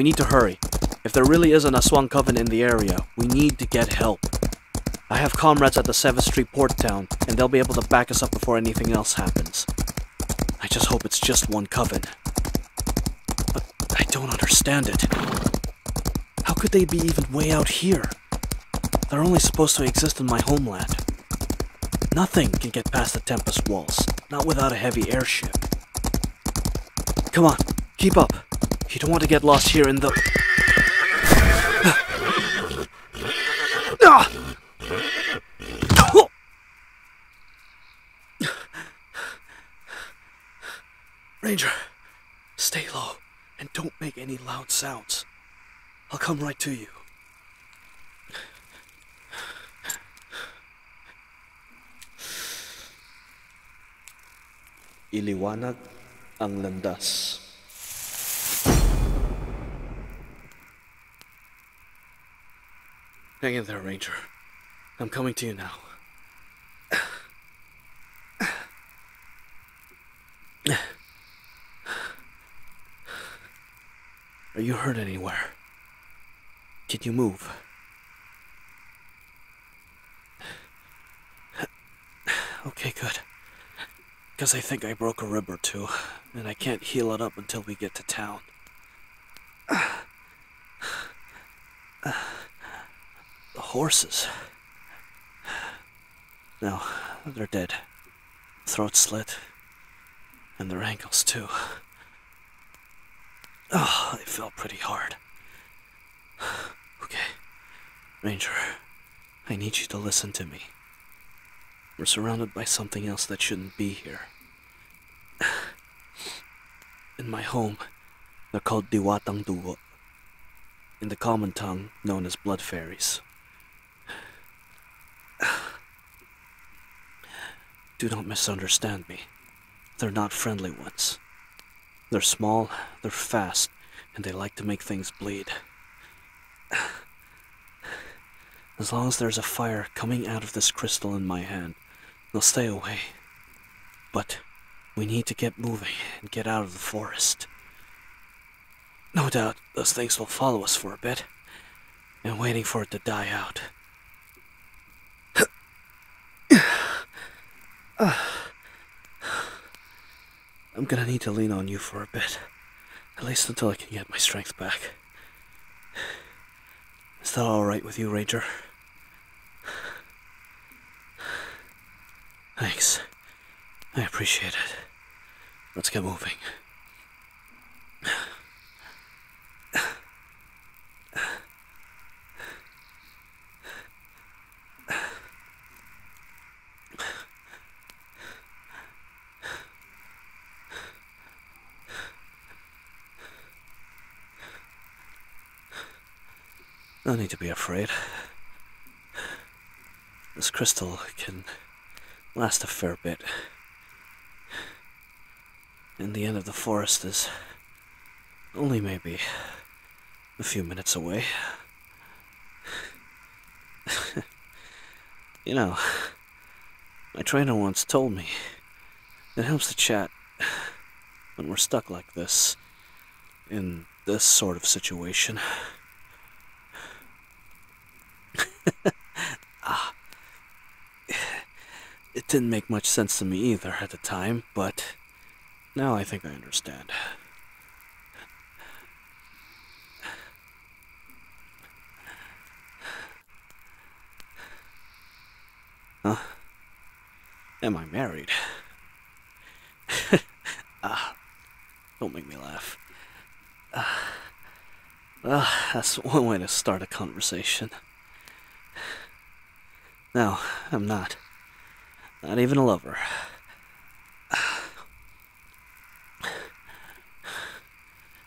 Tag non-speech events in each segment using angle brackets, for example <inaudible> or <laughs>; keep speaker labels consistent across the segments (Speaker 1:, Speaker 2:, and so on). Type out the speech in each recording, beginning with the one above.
Speaker 1: we need to hurry. If there really is an Aswang Coven in the area, we need to get help. I have comrades at the 7th Street port town, and they'll be able to back us up before anything else happens. I just hope it's just one coven. But I don't understand it. How could they be even way out here? They're only supposed to exist in my homeland. Nothing can get past the Tempest walls, not without a heavy airship. Come on, keep up. You don't want to get lost here in the. Ah! Ranger, stay low and don't make any loud sounds. I'll come right to you. Iliwanag ang landas. Hang in there, Ranger. I'm coming to you now. Are you hurt anywhere? Can you move? Okay, good. Because I think I broke a rib or two, and I can't heal it up until we get to town. The horses. No, they're dead. Throat slit. And their ankles, too. Oh, they fell pretty hard. Okay. Ranger, I need you to listen to me. We're surrounded by something else that shouldn't be here. In my home, they're called Diwatang Dugo. In the common tongue, known as blood fairies. Do not misunderstand me. They're not friendly ones. They're small, they're fast, and they like to make things bleed. <sighs> As long as there's a fire coming out of this crystal in my hand, they'll stay away. But we need to get moving and get out of the forest. No doubt those things will follow us for a bit, and waiting for it to die out. <sighs> I'm gonna need to lean on you for a bit. At least until I can get my strength back. Is that alright with you, Ranger? <sighs> Thanks. I appreciate it. Let's get moving. No need to be afraid. This crystal can last a fair bit. And the end of the forest is only maybe a few minutes away. <laughs> you know, my trainer once told me it helps to chat when we're stuck like this, in this sort of situation. <laughs> ah. It didn't make much sense to me either at the time, but now I think I understand. Huh? Am I married? <laughs> ah, don't make me laugh. Ah, well, that's one way to start a conversation. No, I'm not. Not even a lover.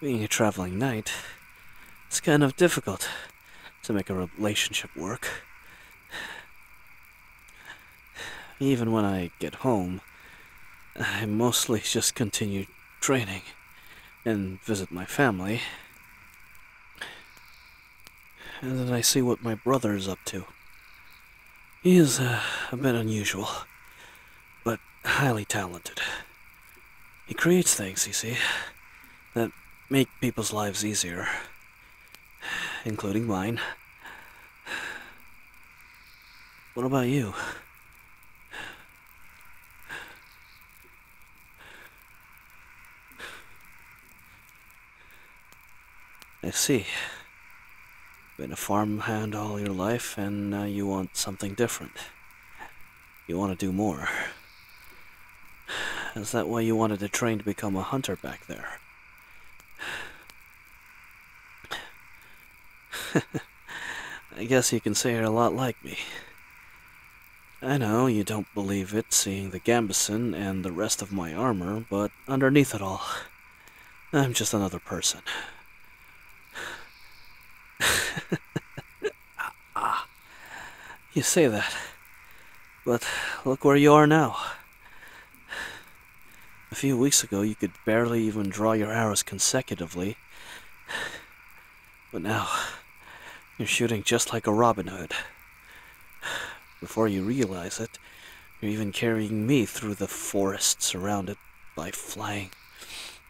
Speaker 1: Being a traveling knight, it's kind of difficult to make a relationship work. Even when I get home, I mostly just continue training and visit my family. And then I see what my brother is up to. He is uh, a bit unusual, but highly talented. He creates things, you see, that make people's lives easier. including mine. What about you? I see. Been a farmhand all your life, and now you want something different. You want to do more. Is that why you wanted to train to become a hunter back there? <laughs> I guess you can say you're a lot like me. I know you don't believe it seeing the gambeson and the rest of my armor, but underneath it all, I'm just another person. ah, you say that, but look where you are now. A few weeks ago, you could barely even draw your arrows consecutively. But now, you're shooting just like a Robin Hood. Before you realize it, you're even carrying me through the forest surrounded by flying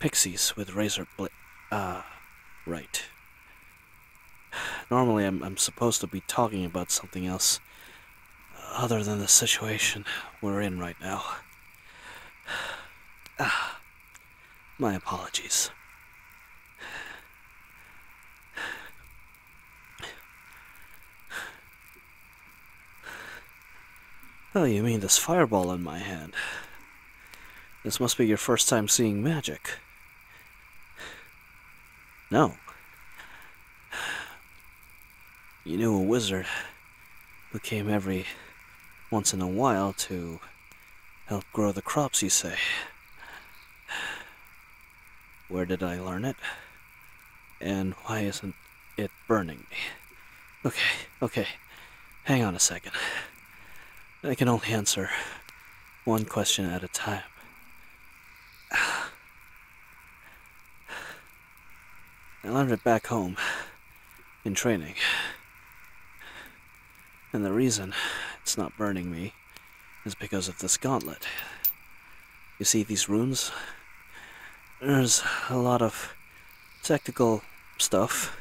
Speaker 1: pixies with razor blade. Ah, right. Normally, I'm, I'm supposed to be talking about something else other than the situation we're in right now. <sighs> Ah, my apologies. Oh, you mean this fireball in my hand? This must be your first time seeing magic. No. You knew a wizard who came every once in a while to help grow the crops, you say. Where did I learn it? And why isn't it burning me? Okay, okay. Hang on a second. I can only answer one question at a time. I learned it back home in training. And the reason it's not burning me is because of this gauntlet. You see these runes? There's a lot of technical stuff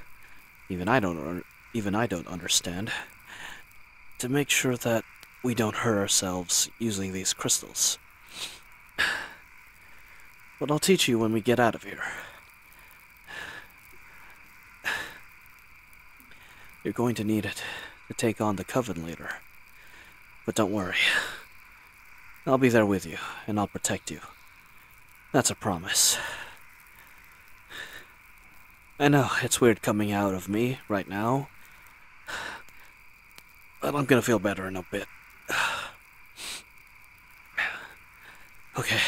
Speaker 1: even I don't even I don't understand to make sure that we don't hurt ourselves using these crystals. But I'll teach you when we get out of here. You're going to need it to take on the Coven later. But don't worry. I'll be there with you, and I'll protect you. That's a promise. I know, it's weird coming out of me right now. But I'm gonna feel better in a bit. <sighs> Okay.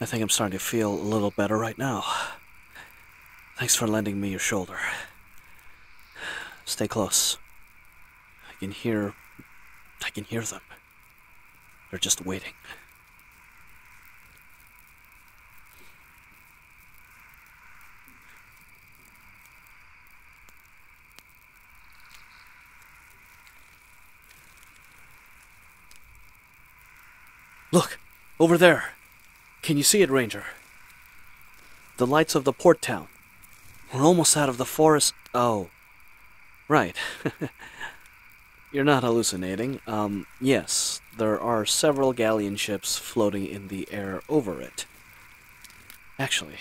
Speaker 1: I think I'm starting to feel a little better right now. Thanks for lending me your shoulder. Stay close. I can hear... Can hear them. They're just waiting. Look! Over there! Can you see it, Ranger? The lights of the port town. We're almost out of the forest. Oh. Right. <laughs> You're not hallucinating. Um, yes, there are several galleon ships floating in the air over it. Actually,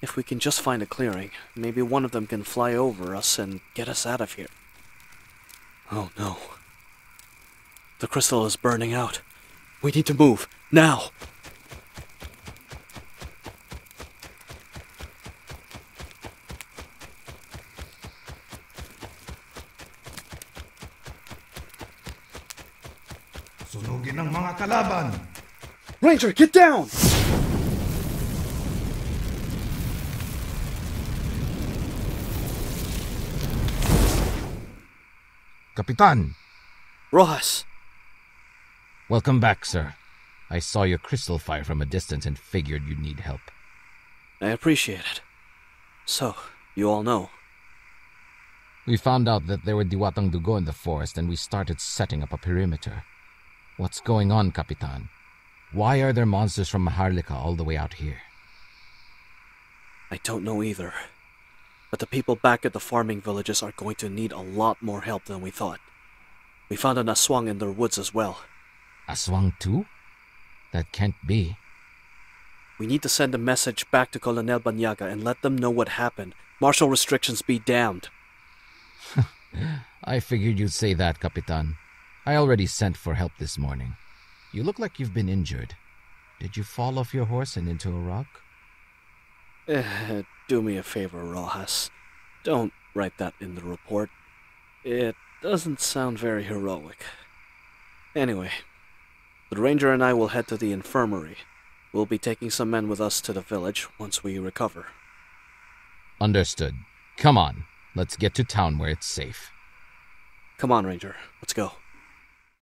Speaker 1: if we can just find a clearing, maybe one of them can fly over us and get us out of here. Oh no. The crystal is burning out. We need to move. Now!
Speaker 2: Kalaban!
Speaker 1: Ranger, get down!
Speaker 2: Kapitan!
Speaker 1: Roxas!
Speaker 3: Welcome back, sir. I saw your crystal fire from a distance and figured you'd need help.
Speaker 1: I appreciate it. So, you all know.
Speaker 3: We found out that there were Diwatang Dugo in the forest and we started setting up a perimeter. What's going on, Capitan? Why are there monsters from Maharlika all the way out here?
Speaker 1: I don't know either. but the people back at the farming villages are going to need a lot more help than we thought. We found an aswang in their woods as well.
Speaker 3: Aswang too? That can't be.
Speaker 1: We need to send a message back to Colonel Banyaga and let them know what happened. Martial restrictions be damned. <laughs>
Speaker 3: I figured you'd say that, Capitan. I already sent for help this morning. You look like you've been injured. Did you fall off your horse and into a rock?
Speaker 1: Eh, do me a favor, Roxas. Don't write that in the report. It doesn't sound very heroic. Anyway, the ranger and I will head to the infirmary. We'll be taking some men with us to the village once we recover.
Speaker 3: Understood. Come on. Let's get to town where it's safe.
Speaker 1: Come on, Ranger. Let's go.